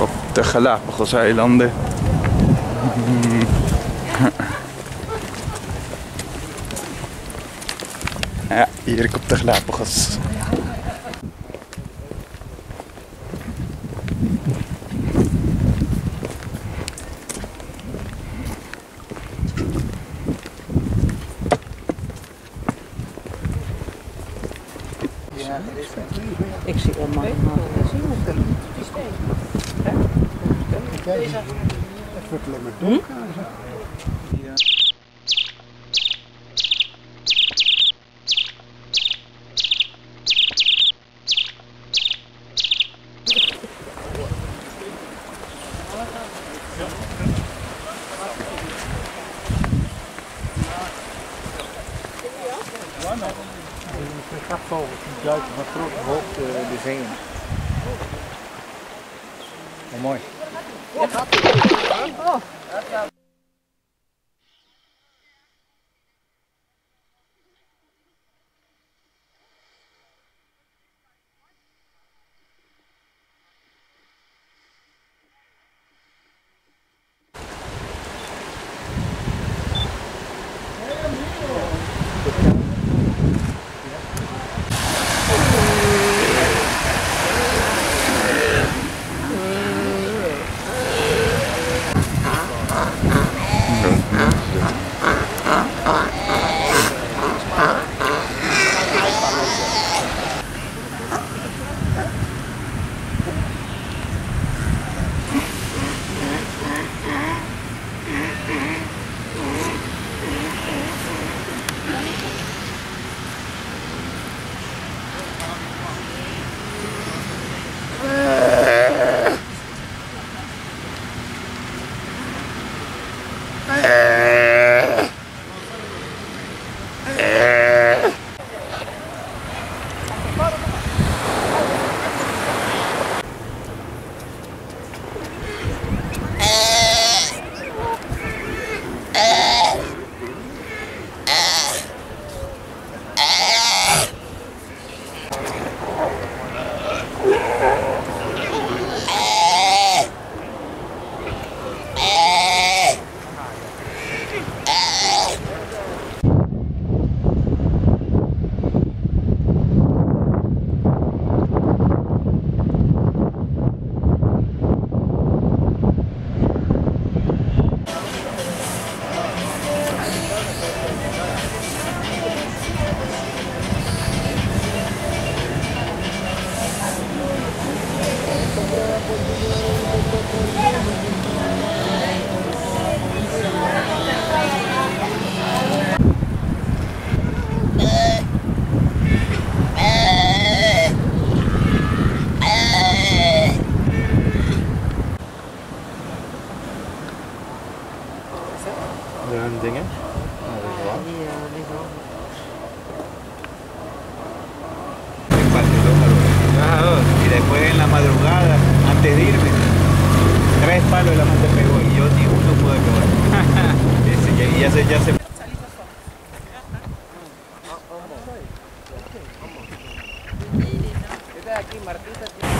Op de Galapagoseilanden. Ja, hier op de Galapagos. Ik zie helemaal Deze. Het hm? wordt alleen donker. Grafvogel die duikt van grote hoogte de zee in. Mooi. De aquí, Martita.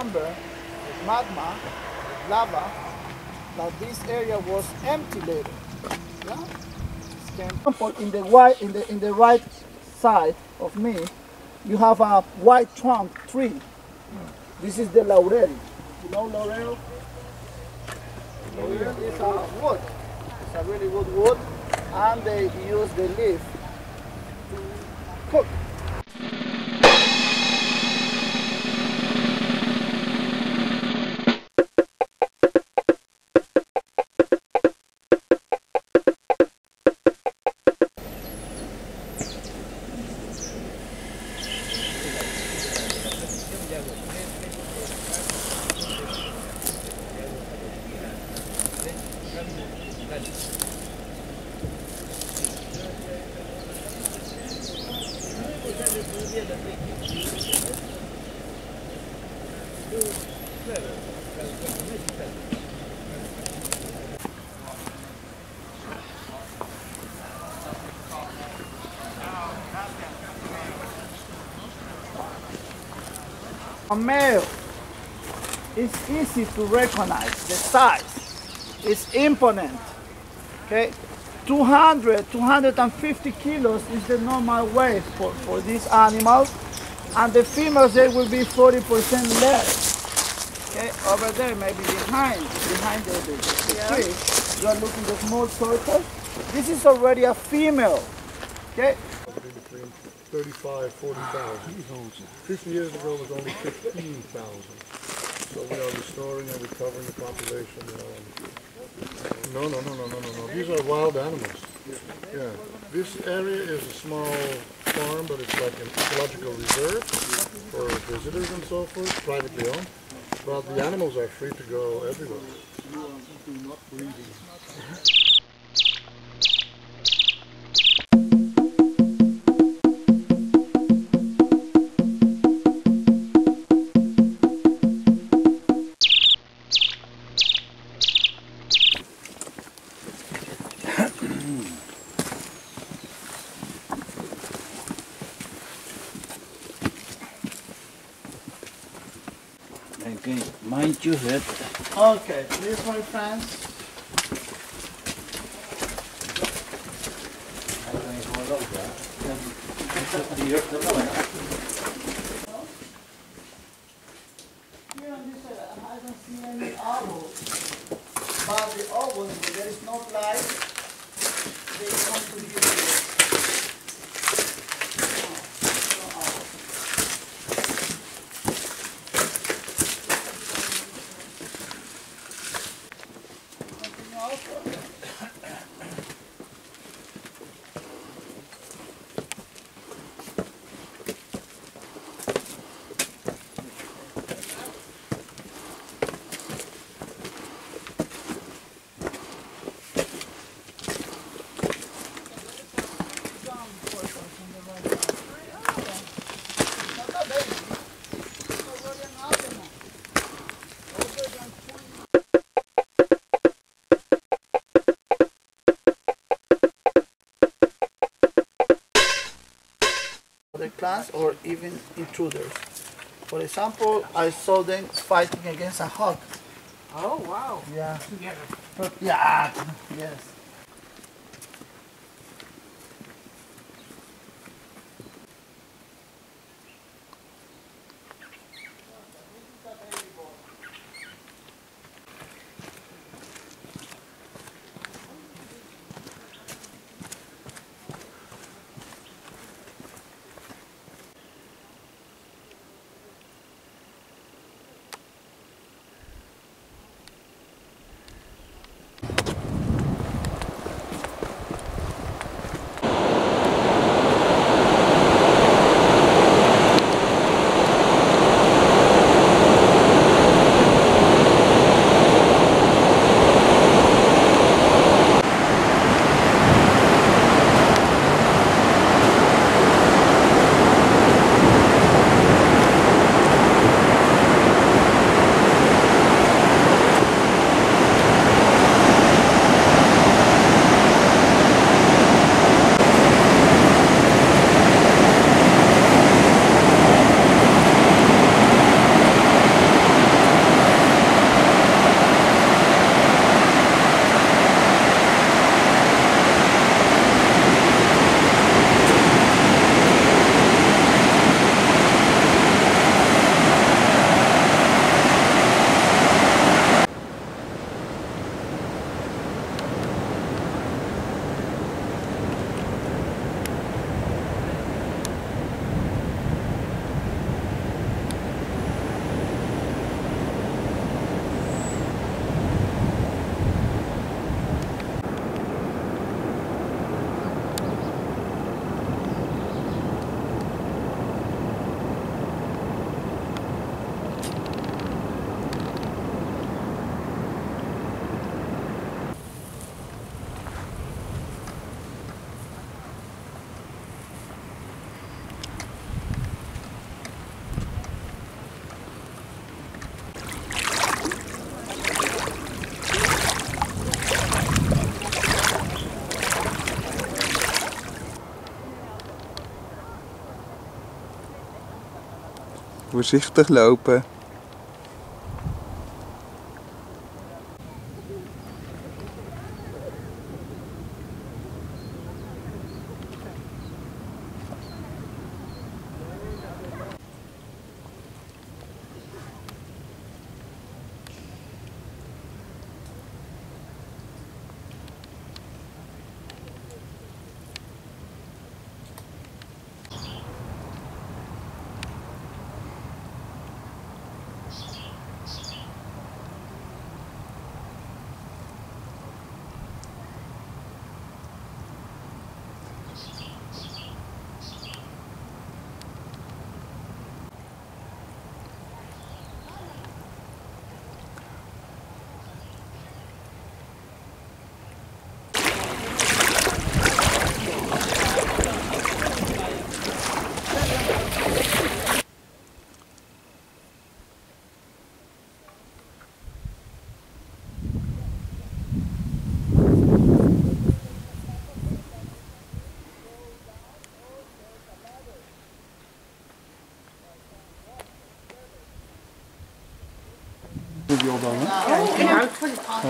Chamber with magma, with lava, that this area was empty later. Yeah? Example, In the white, in the in the right side of me, you have a white trunk tree. This is the laurel. You know laurel? Laurel is a wood. It's a really good wood, and they use the leaf to cook. A male is easy to recognize the size. It's imponent. Okay, 200, 250 kilos is the normal weight for, for these animals, and the females they will be 40% less. Okay, over there, maybe behind, behind the, the, the tree, you are looking at small circle. This is already a female. Okay, between 35, 40,000. 50 years ago it was only 15,000. So we are restoring and recovering the population. No, no, no, no, no, no, no. These are wild animals. Yeah. This area is a small farm, but it's like an ecological reserve for visitors and so forth, privately owned. But the animals are free to go everywhere. Okay, mind your head. okay, please, my friends. Here on this side, I don't see any owl. But the owls, house. The clans or even intruders. For example, I saw them fighting against a hawk. Oh, wow. Yeah. Together. Yeah. Yes. Voorzichtig lopen. Doe die al dan, hè? En dan,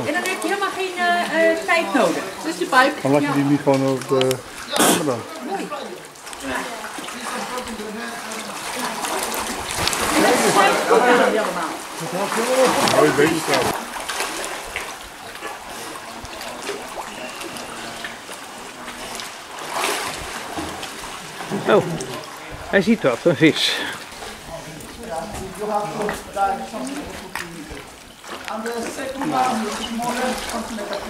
en dan heb je helemaal geen eh, eh, tijd nodig. Dus de pijp. Dan laat je die niet gewoon op de kamer dan. Mooi bezig trouwens. Oh, hij ziet wat, een vis. And the second one is smaller, something like that.